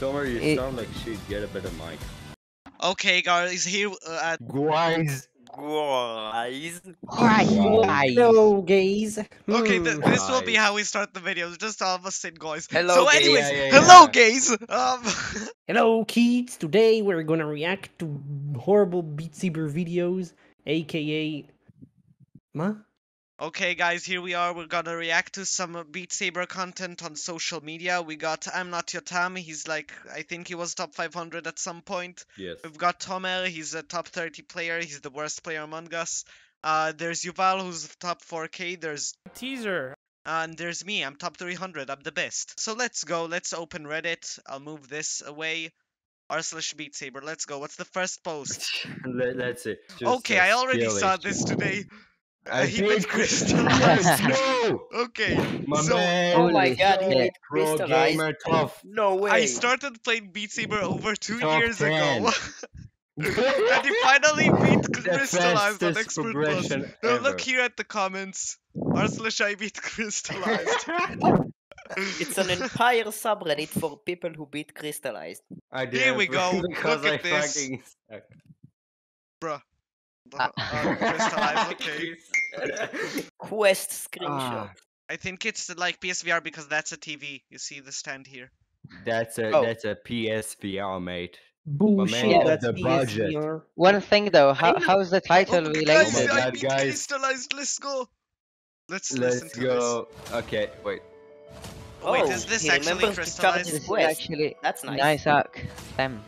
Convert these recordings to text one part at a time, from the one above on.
Tomer, you It- sound like shit. Get a better mic. Okay, guys, here uh, at Guys. Guys. Guys. Hello, gays. Okay, Hmm. th- this will be how we start the videos. Just all of us in guys. Hello, So, anyways, Yeah, yeah, hello, yeah. gays. Um, Hello, kids. Today we're gonna react to horrible Beat Saber videos, aka. Huh? Okay, guys, here we are. We're gonna react to some uh, Beat Saber content on social media. We got I'm not yotam. He's like, I think he was top 500 at some point. Yes. We've got Tomer. He's a top 30 player. He's the worst player among us. Uh, there's Yuval, who's top 4K. There's Teaser. and there's me. I'm top 300. I'm the best. So let's go. Let's open Reddit. I'll move this away. R slash Beat Saber. Let's go. What's the first post? Let, let's see. Just okay, I already saw this today. Uh, I he hate been crystallized. no, okay, my so man. Oh my god, he shit. hit Pro gamer tough. No way. I started playing Beat Saber over two Top years 10. ago. and he finally beat The crystallized on fastest Expert Plus. progression Now look here at the comments. R slash I beat crystallized. It's an entire subreddit for people who beat crystallized. I Here we go. Because Look I at this. fucking suck. Bruh. Uh, crystallized, okay. Quest screenshot. Ah, I think it's like PSVR because that's a TV. You see the stand here. that's a Oh. that's a PSVR, mate. Bullshit. man, that's the budget. PSVR. One thing though, how, how's the title Oh, related? guys, Oh my I God, guys. crystallized. Let's go. Let's, Let's listen to go. Okay, wait. Oh, wait, Oh, is this he actually remembers to crystallized? This actually That's nice. nice arc. Damn.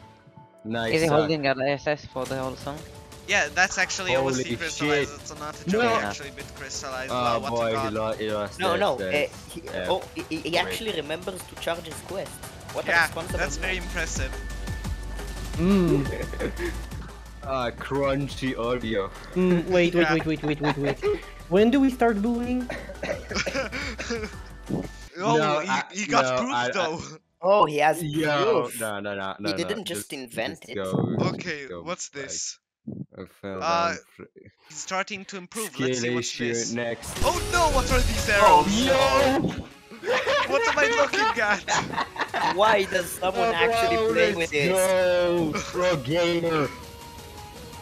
Nice. Is he suck. holding an SS for the whole song? This. Yeah, that's actually a Holy OC crystallized. shit. It's not a No. joke. Actually, bit crystallized. Oh wow, boy, a he, god. lo- he lost. No, no. uh, he, yeah. oh, he, he Great. actually remembers to charge his quest. What a Yeah, responsible that's man. very impressive. Mm. Ah, crunchy audio. Mm, wait, wait, Yeah. wait, wait, wait, wait, wait. When do we start bullying? oh, No, he, I- he got no, proof I- I- though. Oh, he has Yo, proof. no, no, no, no. He didn't just invent it. Go, okay, go, what's like, this? I fell Uh, He's starting to improve. Skill Let's see what's this. next. Oh no, what are these arrows? Oh, arrows? Yo! What am I looking at? Why does someone actually Oh, play let's with this? Go, pro gamer.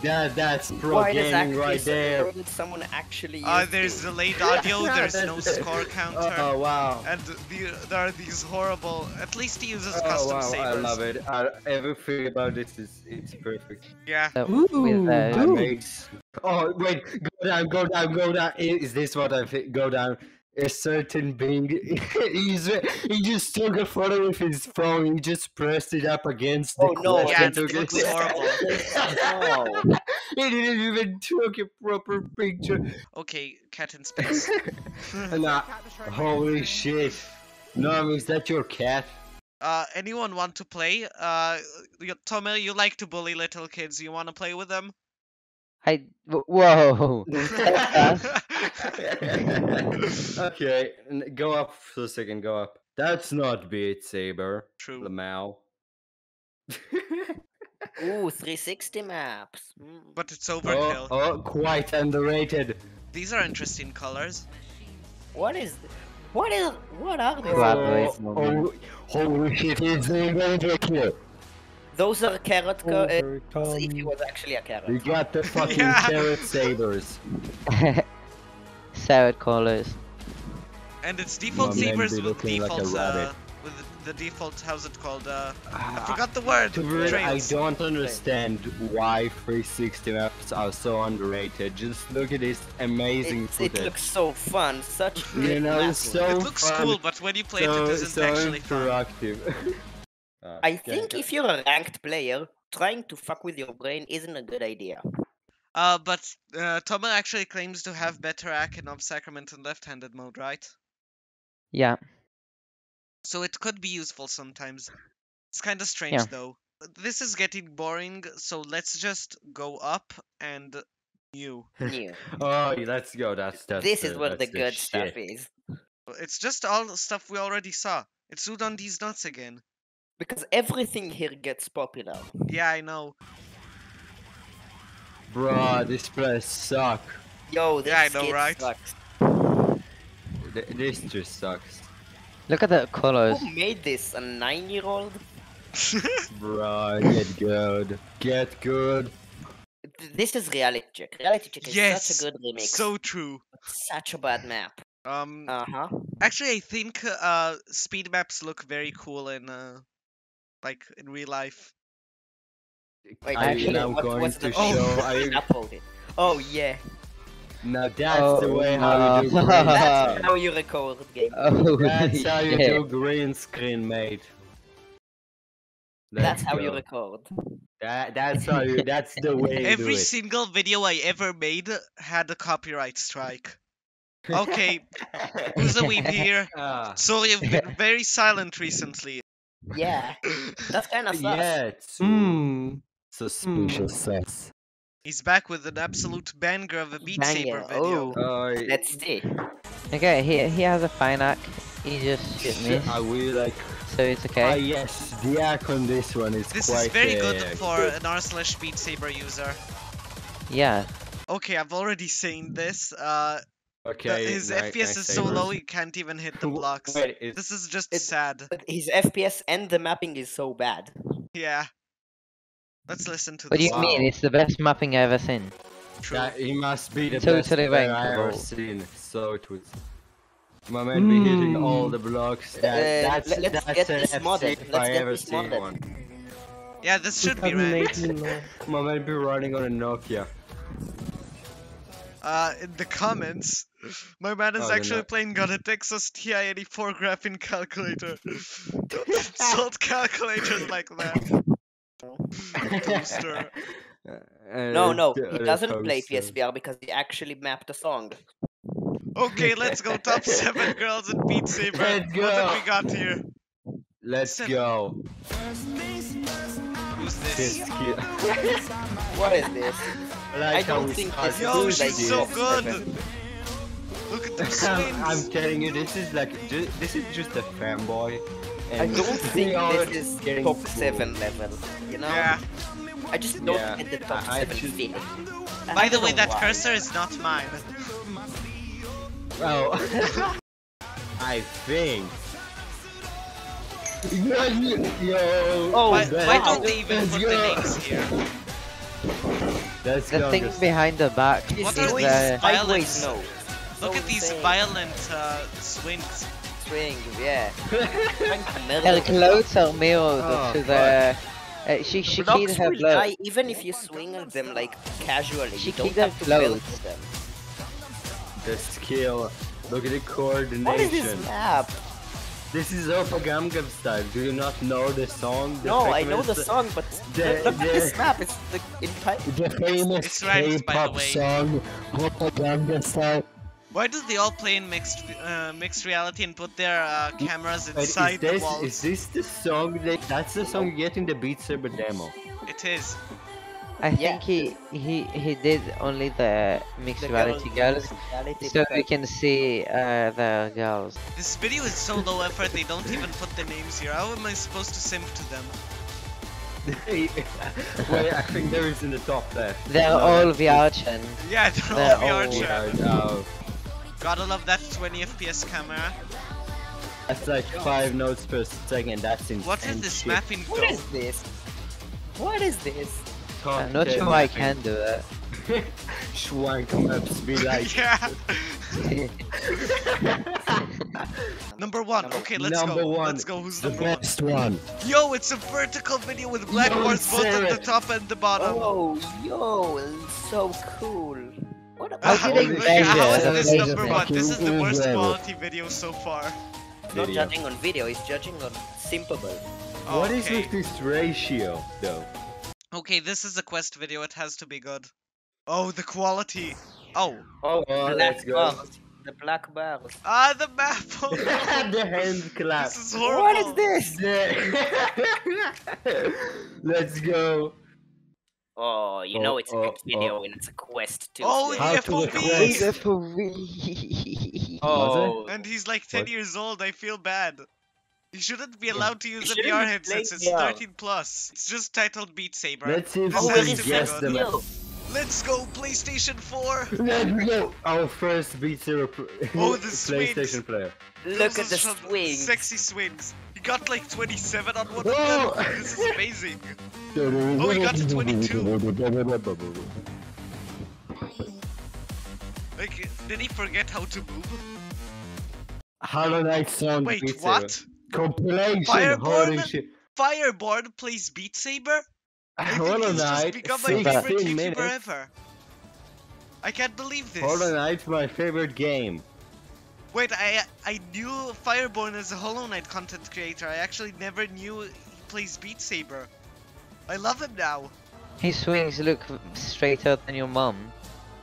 That that's pro Why gaming actually right there. Why did someone actually Uh, there's this? delayed audio, there's no That's- score counter. Oh wow. And the, there are these horrible. At least he uses Oh custom wow, sabers. I love it. I, everything about this is it's perfect. Yeah. Ooh, uh, Ooh. made. Oh wait, go down, go down, go down. Is this what I think? Go down. A certain being, he's he just took a photo with his phone. He just pressed it up against the Oh, no, Yeah, it looks it. horrible. He didn't even took a proper picture. Okay, cat in space. nah, holy shit. No, is that your cat? uh, anyone want to play? Uh, Tommy, you like to bully little kids. You want to play with them? I w- whoa. okay, go up for a second. Go up. That's not Beat Saber. True. Lamau. Ooh, 360 maps. Mm. But it's oh, overkill. oh, quite underrated. These are interesting colors. What is? th- What is? What are these? Oh, oh, holy shit, it's overkill. Those are carrot. Co- uh, if Overcome. he was actually a carrot. We got the fucking Yeah. carrot sabers. Sad colors. And it's default My sabers with looking like default, uh, with the default, how's it called? Uh, I Ah, forgot the word. To be real, I don't understand why 360 maps are so underrated. Just look at this amazing It, it looks so fun. Such You know, mapping. so It looks fun, cool, but when you play it, it isn't so actually fun. interactive. Ah, I think if you're a ranked player, trying to fuck with your brain isn't a good idea. Uh, but uh, Tomer actually claims to have better Akinov Sacrament in left-handed mode, right? Yeah. So it could be useful sometimes. It's kind of strange Yeah. though. This is getting boring, so let's just go up and new. New. Oh, yeah, let's go. That's that's. this is the- where the that's good shit. stuff is. It's just all the stuff we already saw. It's Zood on these nuts again. Because everything here gets popular. Yeah, I know. Bruh, this place sucks. Yo, this Yeah, I know, right? sucks. Th- This just sucks. Look at the colors. Who made this? A nine-year-old? Bro, get good. Get good. This is reality check. Reality check is yes. such a good remix. So true. such a bad map. Um, Uh huh. actually, I think uh, speed maps look very cool in uh, like in real life. Wait, Are you actually, now what going was to the show? Are you, uploaded? Oh yeah, now that's the way how you do Oh, that's how you record game. Oh, That's how you shit. do green screen, mate. That's Let's how you record. That, that's how you. That's the way you do Every it. single video I ever made had a copyright strike. Okay, who's a weep here? Ah, Sorry, I've been very silent recently. Yeah, that's kind of sus. yeah, it's Hmm. suspicious sus. He's back with an absolute banger of a Beat Saber video. oh. Oh, Let's see. Okay, he he has a fine arc. He just shoot me, I will like. so it's Ah, okay. yes, the arc on this one is This quite. is very good uh, for good. an r slash Beat Saber user. Yeah. Okay, I've already seen this. Uh, the- Okay. his nice- FPS is so low he can't even hit the blocks. Wait, is, This is just It- sad. His FPS and the mapping is so bad. Yeah. Let's listen to What do this. you mean? It's the best mapping I've ever seen. True. that, he must be the Totally best player I ever seen. So twisted. My man be hitting all Mm. the blocks. Uh, that's let- let's that's get an this FC modded. if Let's I get ever this seen modded. one. Yeah, this should be ranked. 2018 law. My man be running on a Nokia. Uh, in the comments, my man is Oh, actually playing on a Texas TI-84 graphing calculator. Don't insult calculators like that. Toaster. No, no, he doesn't play toaster. PSVR because he actually mapped a song. Okay, let's go top seven girls in Beat Saber. Let's What go. have we got here? Let's Seven. go. Who's This this? What is this? I like I don't think start this Yo, is with she's this. so like good. Look at those I'm, I'm telling you, this is like ju- this is just a fanboy. I don't think this is getting top cool. 7 level, you know? Yeah. I just don't Yeah, get the top I- I 7 should- feeling. By the way, that why. cursor is not mine. Oh, I think. Yo, Oh, why, why oh, don't they even put go. the names here? Let's The go. thing just- behind the back This What is are is these the sideways violence? no. Look So at these insane. violent uh, swings. Swing, yeah. her clothes are mirrored Oh, to the. Uh, she she Blocks killed her will blood. die even if you swing at them like casually. She you don't her have to melt them. the skill. Look at the coordination. What is this map? This is Oppa Gangnam Style. Do you not know the song? The No, I know the song, but the- look at this map. It's the entire. The famous It's ranked, K-pop song Oppa Gangnam Style. Why do they all play in mixed uh, mixed reality and put their uh, cameras inside is the this, walls? Is this the song that that's the song you get in the Beat Saber demo? It is. I Yeah. think he he he did only the mixed the reality girls, reality so we can see uh, the girls. This video is so low effort they don't even put the names here. How am I supposed to simp to them? Wait, I think there is in the top left. They're No, all that's- Vyarchen. Yeah, they're They're all VR all- chat. Yeah, oh, Gotta love that 20 FPS camera. that's like five notes per second. That's insane. What is this shit. map in What this? What is this? Top I'm not 10 sure I can do that. Schwank maps be like. yeah. Number one. Number- Okay, let's number go. one. Let's go. Who's the number one? best one. Yo, it's a vertical video with black Yo, bars both at the top and the bottom. Oh, yo, so cool. What How about did they Look, how is this did number measure? one? This is the worst Uber. quality video so far. not judging on video, he's judging on simpable. Oh, what is okay. with this ratio, though? Okay, this is a quest video. It has to be good. Oh, the quality. Oh. Oh, Oh, black let's go. bars. The black bars. Ah, the map. Oh, the hand clap. This is horrible. What is this? Let's go. Oh, you Oh, know it's a oh, good video and it's a quest too. Oh, so- How the to FOV. request. for real. Oh, And he's like 10 What? years old. I feel bad. He shouldn't be allowed to use a VR be headset. It's VR. 13 plus. It's just titled Beat Saber. Let's see if This we oh, can to where is be guess good. the the map. video? Let's go, PlayStation 4! Let's go! Our first Beat Saber Oh, the swings. PlayStation player. Look Those at are the some swing. Sexy swings. He got like 27 on one Oh! of them. This is amazing. Oh, he got to 22. Like, did he forget how to move? Hollow Knight Sound Wait, Beat Saber. what? Compilation! Fireborn? Holy shit! Fireborn plays Beat Saber? I think Hollow he's Knight, become my favorite 16 YouTuber minutes. ever. I can't believe this. Hollow Knight's my favorite game. Wait, I I knew Fireborn as a Hollow Knight content creator. I actually never knew he plays Beat Saber. I love him now. His swings look straighter than your mum.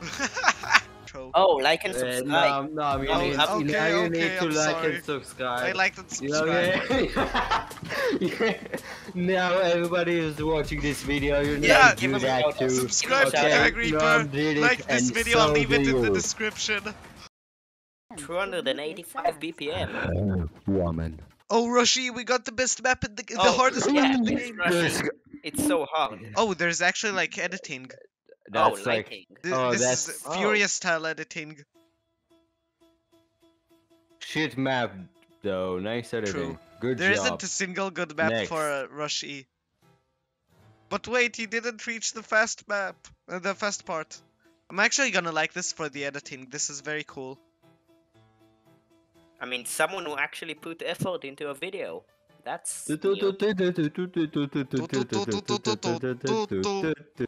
True. Oh, like and Uh, subscribe. no, no, you Oh, need, okay, you know, you okay, need to I'm like sorry. and subscribe. I like that You know, subscribe. now everybody is watching this video, you need Yeah, to do him that too. Subscribe to Okay, Tag no, Reaper. did it, Like this and video, I'll leave it do in the description. 285 BPM. Uh, woman. Oh, Roshi, we got the best map in the, the Oh, hardest yeah, map in the game. Russian. It's so hard. Oh, there's actually like editing. That's oh, like lighting. Oh, this that's- is oh. Furious style editing. shit map though. Nice editing. Good There job. not a single good map Next. for uh, Rush E. But wait, he didn't reach the fast map, uh, the fast part. I'm actually gonna like this for the editing. This is very cool. I mean, someone who actually put effort into a video. That's.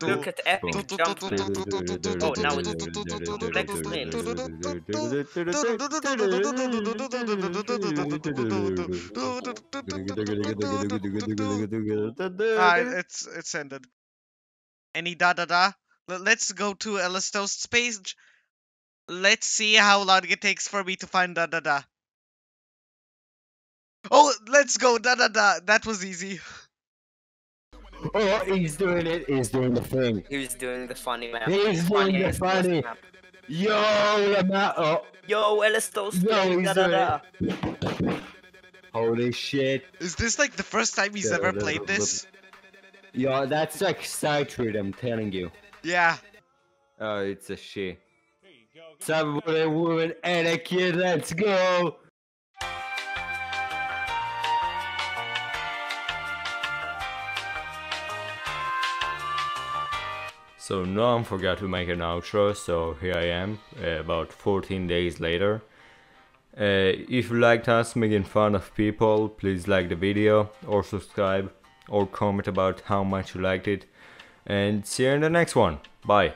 Look at epic jump. Oh, now it's Black it's it's ended. Any da da da? Let's go to Elistost's page. Let's see how long it takes for me to find da da da. Oh, let's go da da da. That was easy. Oh, he's doing it. He's doing the thing. He's doing the funny map. He's doing the funny. map. Yo, the map. Oh, Yo, Elistos Yo, he's da da da. holy shit. Is this like the first time he's Yeah, ever that- played that- this? Yo, that's like Cytrid, I'm telling you. Yeah. Oh, it's a she. Somebody, woman, and a kid. Let's go. So Noam forgot to make an outro, so here I am, uh, about 14 days later. Uh, if you liked us making fun of people, please like the video, or subscribe, or comment about how much you liked it. And see you in the next one. Bye.